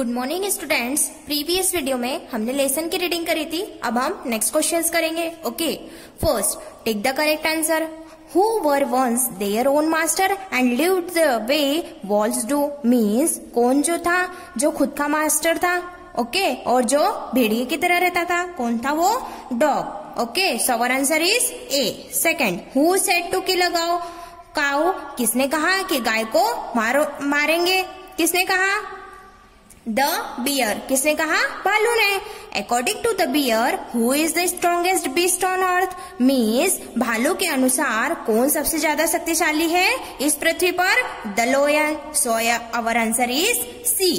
Good morning students previous video में हमने lesson की रीडिंग करी थी. अब हम नेक्स्ट क्वेश्चंस करेंगे. Okay first take the correct answer who were once their own master and live the way wolves do means कौन जो था? जो खुद का मास्टर था. Okay okay? और जो भेड़िए की तरह रहता था? कौन था वो? Dog okay so our answer is a second who said to की लगाओ काउ किसने कहा कि गाय को मारो, मारेंगे? किसने कहा? The bear. किसने कहा? भालू ने। According to the bear who is the strongest beast on earth means भालू के अनुसार कौन सबसे ज़्यादा शक्तिशाली है? इस पृथ्वी पर the loyal so our answer is C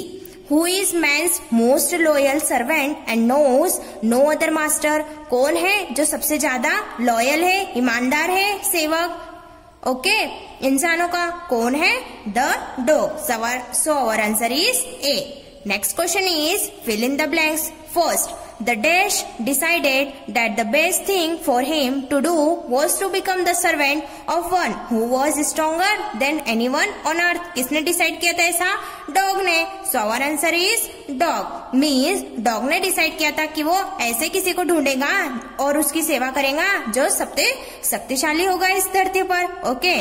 who is man's most loyal servant and knows no other master कौन है जो सबसे ज़्यादा लॉयल है, ईमानदार है, सेवक? Okay okay? इंसानों का कौन है? The dog so our answer is A Next question is fill in the blanks. First, the dash decided that the best thing for him to do was to become the servant of one who was stronger than anyone on earth. किसने decide किया था ऐसा dog ने so our answer is dog means dog ने decide किया था कि वो ऐसे किसी को ढूंढेगा और उसकी सेवा करेगा जो सबसे शक्तिशाली होगा इस धरती पर okay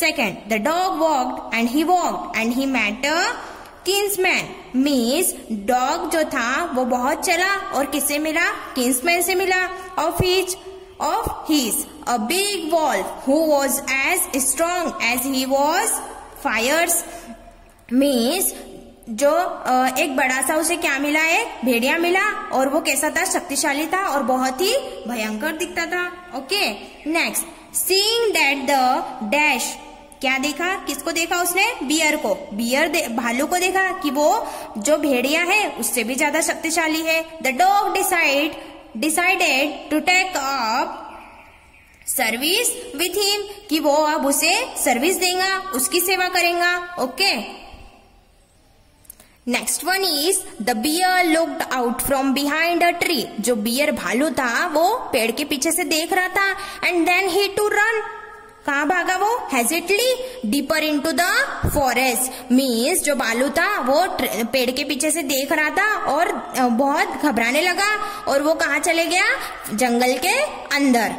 second the dog walked and he walked and he met a kinsman means dog जो था, वो बहुत चला और किससे मिला? किन्समैन से मिला। Of his of his a big wolf who was as strong as he was fierce means जो एक बड़ा सा उसे क्या मिला? है भेड़िया मिला और वो कैसा था? शक्तिशाली था और बहुत ही भयंकर दिखता था। Okay next seeing that the dash क्या देखा? किसको देखा उसने? बियर को। बियर भालू को देखा कि वो जो भेड़िया है, उससे भी ज़्यादा शक्तिशाली है। The dog decide decided to take up service with him कि वो अब उसे सर्विस देगा, उसकी सेवा करेगा। Okay? Next one is the bear looked out from behind a tree जो बियर भालू था, वो पेड़ के पीछे से देख रहा था। And then he to run कहा भागा वो? Hastily deeper into the forest means जो बालू था, वो पेड़ के पीछे से देख रहा था और बहुत घबराने लगा और वो कहा चले गया? जंगल के अंदर।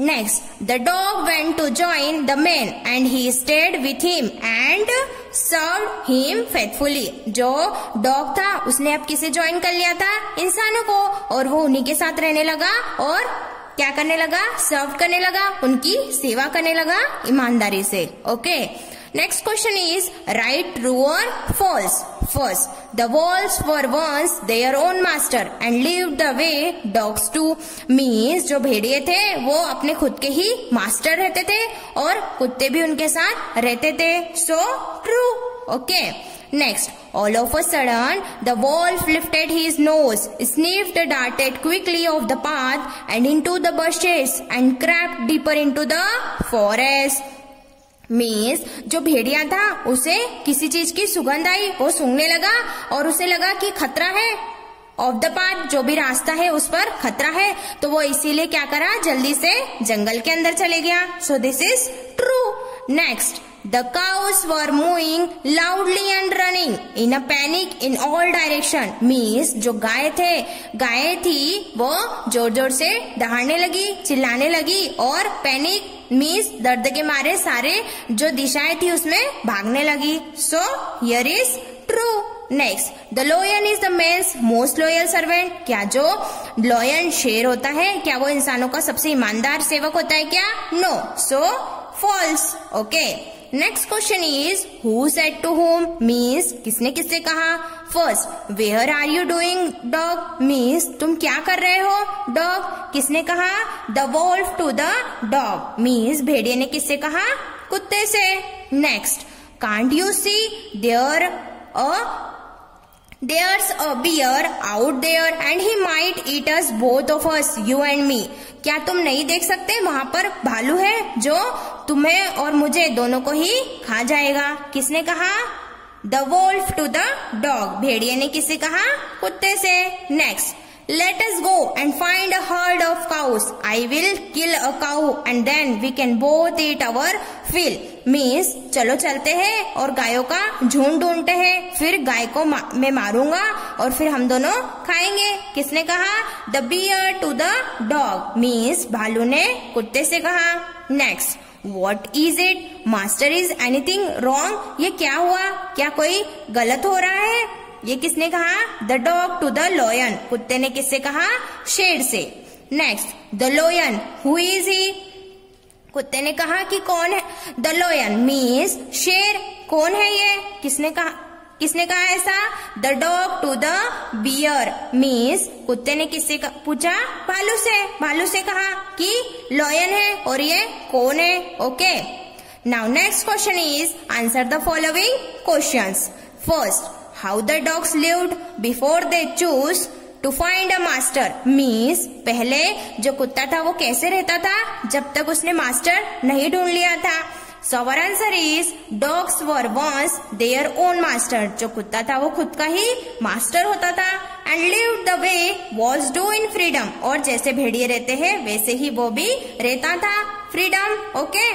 Next the dog went to join the man and he stayed with him and serve him faithfully जो डॉग था, उसने अब किसे ज्वाइन कर लिया था? इंसानों को। और वो उन्हीं के साथ रहने लगा और क्या करने लगा? सर्व करने लगा, उनकी सेवा करने लगा ईमानदारी से। Okay next question is right true और false first the wolves were once their own master and live the way dogs to means जो भेड़िए थे, वो अपने खुद के ही मास्टर रहते थे और कुत्ते भी उनके साथ रहते थे। So true okay Next, all of a sudden, the wolf lifted his nose, sniffed, darted quickly off the path and into the bushes and crept deeper into the forest. Means जो भेड़िया था उसे किसी चीज़ की सुगंध आई वो सूंघने लगा और उसे लगा कि खतरा है ऑफ़ द पाथ जो भी रास्ता है उस पर खतरा है तो वो इसीलिए क्या करा जल्दी से जंगल के अंदर चले गया so this is true next The cows were moving loudly and running in a panic in all direction. Means जो गाय थे, गाय थी, वो ज़ोर ज़ोर से दहाड़ने लगी, चिल्लाने लगी और पैनिक मीन्स दर्द के मारे सारे जो दिशाएँ थी उसमें भागने लगी। So here is true next the lion is the man's most loyal servant क्या जो लॉयन शेर होता है, क्या वो इंसानों का सबसे ईमानदार सेवक होता है क्या? No so false okay next question is who said to whom means किसने किससे कहा? First where are you doing dog means तुम क्या कर रहे हो? डॉग किसने कहा? The wolf to the dog means भेड़िए ने किससे कहा? कुत्ते से. Next can't you see there a There's a bear out there and he might eat us both of us, you and me. क्या तुम नहीं देख सकते? वहाँ पर भालू है जो तुम्हें और मुझे दोनों को ही खा जाएगा। किसने कहा? The wolf to the dog भेड़िए ने किसे कहा? कुत्ते से। Next Let us go and find a herd of cows. I will kill a cow and then we can both eat our fill. Means चलो चलते हैं और गायों का झुंड ढूंढते हैं। फिर गाय को मा, मैं मारूँगा और फिर हम दोनों खाएँगे। किसने कहा? The bear to the dog means भालू ने कुत्ते से कहा। Next what is it master is anything wrong ये क्या हुआ? क्या कोई गलत हो रहा है? ये किसने कहा? The dog to the lion कुत्ते ने किससे कहा? शेर से। Next the lion who is he कुत्ते ने कहा कि कौन है? द लोयन मीन्स शेर। कौन है ये? किसने कहा? किसने कहा ऐसा? The dog to the bear means कुत्ते ने किससे पूछा? भालू से। भालू से कहा कि लॉयन है और ये कौन है? Okay now next question is answer the following question first how the dogs lived before they chose to find a master means पहले जो कुत्ता था वो कैसे रहता था? जब तक उसने मास्टर नहीं ढूंढ लिया था। So our answer is dogs were once their own master. जो कुत्ता था वो खुद का ही मास्टर होता था and live the way wolves do in freedom और जैसे भेड़िए रहते हैं, वैसे ही वो भी रहता था. फ्रीडम ओके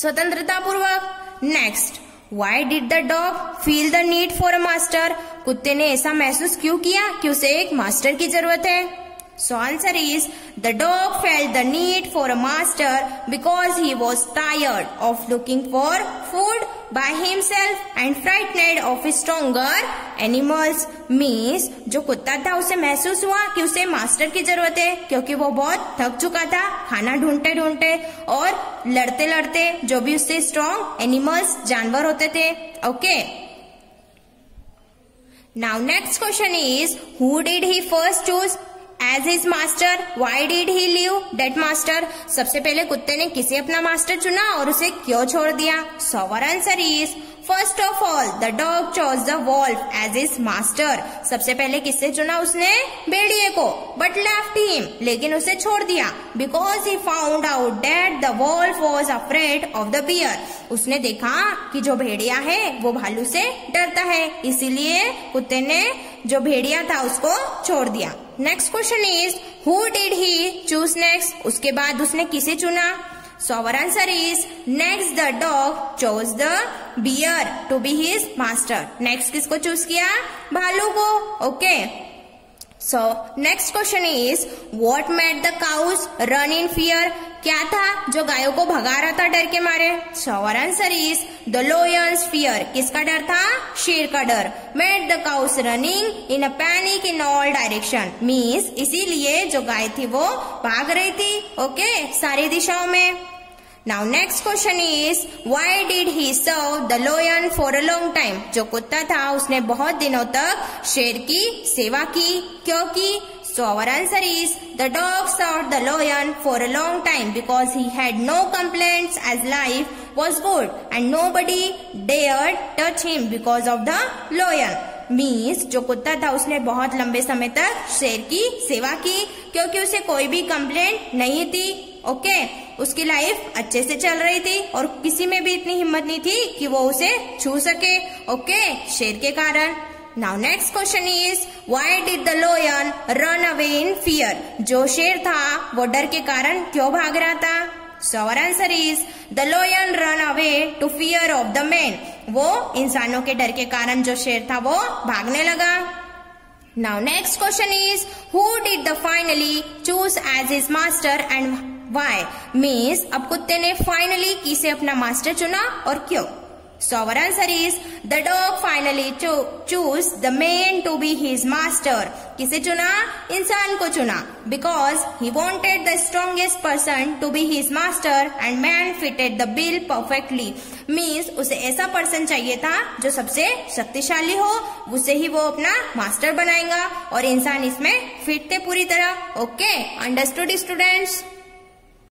स्वतंत्रता पूर्वक next why did the dog feel the need for a master कुत्ते ने ऐसा महसूस क्यों किया कि उसे एक मास्टर की ज़रूरत है? So answer is the dog felt the need for a master because he was tired of looking for food by himself and frightened of stronger animals. Means, जो कुत्ता था, उसे महसूस हुआ कि उसे मास्टर की ज़रूरत है, क्योंकि वो बहुत थक चुका था, खाना ढूंढते ढूंढते और लड़ते लड़ते जो भी उससे स्ट्रॉन्ग एनिमल्स जानवर होते थे। Okay now next question is who did he first choose as his master why did he leave that master सबसे पहले कुत्ते ने किसे अपना मास्टर चुना और उसे क्यों छोड़ दिया? So our answer is first of all the dog chose the wolf as his master सबसे पहले किससे चुना उसने? भेड़िए को। बट लेफ़्ट हिम लेकिन उसे छोड़ दिया। Because he found out that the wolf was afraid of the bear उसने देखा कि जो भेड़िया है, वो भालू से डरता है। इसीलिए कुत्ते ने जो भेड़िया था, उसको छोड़ दिया। Next question is who did he choose next उसके बाद उसने किसे चुना? So our answer is next the dog chose the bear to be his master next किसको चूज़ किया? भालू को okay so next question is what made the cows run in fear क्या था जो गायों को भगा रहा था डर के मारे? So our answer is the lion's fear किसका डर था? शेर का डर. Made the cows running in a panic in all direction means इसीलिए जो गाय थी वो भाग रही थी ओके okay? सारी दिशाओं में. Now next question is why did he serve the lion for a long time जो कुत्ता था उसने बहुत दिनों तक शेर की सेवा की क्योंकि So our answer is the dog served the lion for a long time because he had no complaints as life was good and nobody dared touch him because of the lion. Means जो कुत्ता था उसने बहुत लंबे समय तक शेर की सेवा की क्योंकि उसे कोई भी कंप्लेंट नहीं थी ओके? उसकी लाइफ अच्छे से चल रही थी और किसी में भी इतनी हिम्मत नहीं थी कि वो उसे छू सके। ओके? शेर के कारण। Now next question is why did the lion run away in fear जो शेर था, वो डर के कारण क्यों भाग रहा था? So answer is the lion run away to fear of the man वो इंसानों के डर के कारण जो शेर था, वो भागने लगा। Now next question is who did the finally choose as his master and why means अब कुत्ते ने फाइनली किसे अपना मास्टर चुना और क्यों? So our answer is the dog finally chose the man to be his master किसे चुना? इंसान को चुना. Because he wanted the strongest person to be his master and man fitted the bill perfectly means उसे ऐसा person चाहिए था, जो सबसे शक्तिशाली हो. उसे ही वो अपना मास्टर बनाएगा और इंसान इसमें फिट थे पूरी तरह. Okay understood students